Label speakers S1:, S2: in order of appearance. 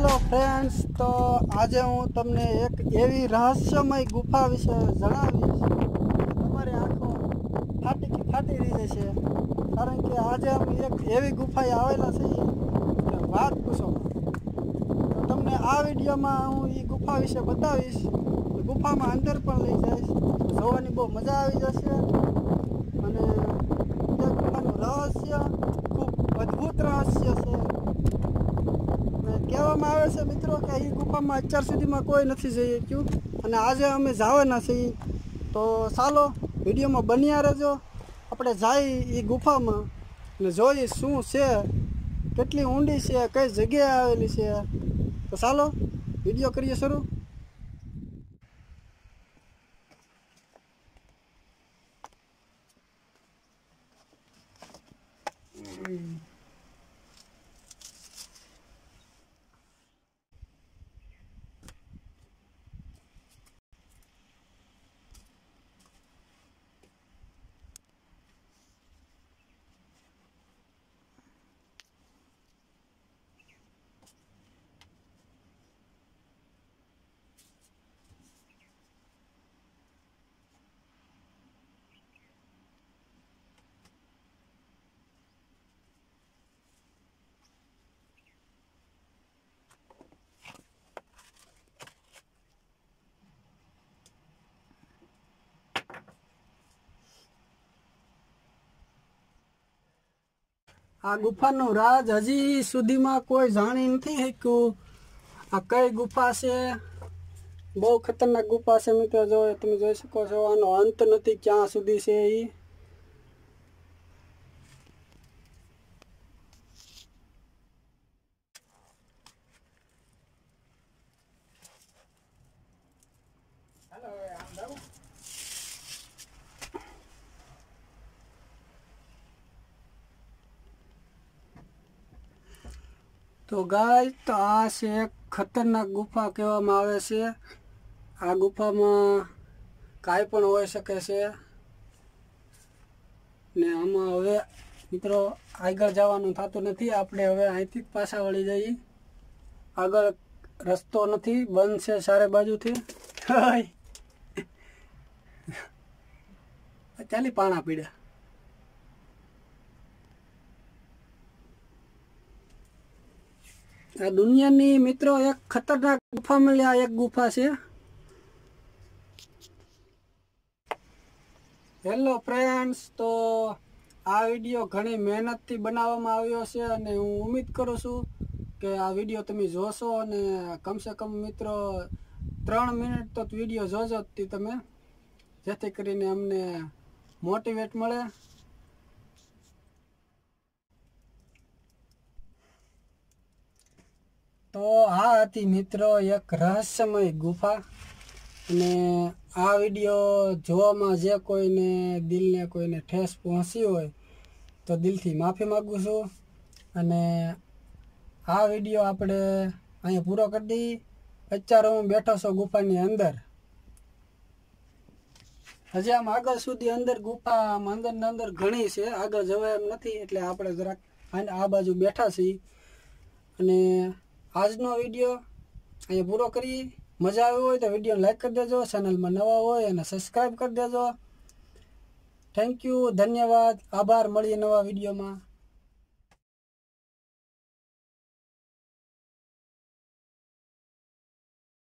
S1: તો આજે હું તમને એક એવી રહસ્યમય ગુફા વિશે જણાવીશ તમારી આંખો ફાટી ફાટી રહી જશે. કારણ કે આજે અમે એક એવી ગુફાએ આવેલા છીએ. વાત પૂછો. તમને આ વિડીયોમાં હું એ ગુફા વિશે બતાવીશ. ગુફામાં અંદર પણ લઈ જઈશ. જોવાની બહુ મજા આવી જશે અને એ ગુફાનું રહસ્ય ખૂબ અદ્ભુત રહસ્ય છે અને કહેવામાં આવે છે મિત્રો કે એ ગુફામાં અત્યાર સુધીમાં કોઈ નથી જઈ શક્યું. અને આજે અમે જવાના છીએ. તો ચાલો, વિડીયોમાં બન્યા રહેજો. આપણે જઈ એ ગુફામાં અને જોઈએ શું છે, કેટલી ઊંડી છે, કઈ જગ્યાએ આવેલી છે. તો ચાલો, વીડિયો કરીએ શરૂ. આ ગુફાનું રાજ હજી સુધીમાં કોઈ જાણી નથી શક્યું. આ કઈ ગુફા છે? બહુ ખતરનાક ગુફા છે મિત્રો, જો તમે જોઈ શકો છો, આનો અંત નથી ક્યાં સુધી છે એ તો ગાય, તો આ છે એક ખતરનાક ગુફા કહેવામાં આવે છે. આ ગુફામાં કાંઈ પણ હોઈ શકે છે. ને આમાં હવે મિત્રો આગળ જવાનું થતું નથી. આપણે હવે અહીંથી પાછા વળી જઈએ. આગળ રસ્તો નથી, બંધ છે સારે બાજુથી. ચાલી પાણા પીડ્યા આ દુનિયાની મિત્રો એક ખતરનાક ગુફા મળ્યા, એક ગુફા છે. હેલો ફ્રેન્ડ્સ તો આ વીડિયો ઘણી મહેનતથી બનાવવામાં આવ્યો છે અને હું ઉમ્મીદ કરું છું કે આ વીડિયો તમે જોશો અને કમસે કમ મિત્રો ત્રણ મિનિટ તો વીડિયો જોજો જ તમે. જેથી કરીને અમને મોટિવેટ મળે. તો આ હતી મિત્રો એક રહસ્યમય ગુફા. અને આ વીડિયો જોવામાં જે કોઈને દિલને કોઈને ઠેસ પહોંચી હોય, તો દિલથી માફી માગું છું. અને આ વીડિયો આપણે અહીંયા પૂરો કરી દઈએ અત્યારે હું બેઠો છું ગુફાની અંદર. હજી આમ આગળ સુધી અંદર ગુફા આમ અંદર ને અંદર ઘણી છે, આગળ જવાય એમ નથી, એટલે આપણે જરાક આ બાજુ બેઠા છીએ. અને આજનો વીડિયો અહીંયા પૂરો કરી. મજા આવી હોય તો વીડિયો લાઈક કરી દેજો ચેનલમાં નવા હોય અને સબસ્ક્રાઈબ કરી દેજો. થેન્ક યુ ધન્યવાદ. આભાર. મળીએ નવા વિડીયોમાં.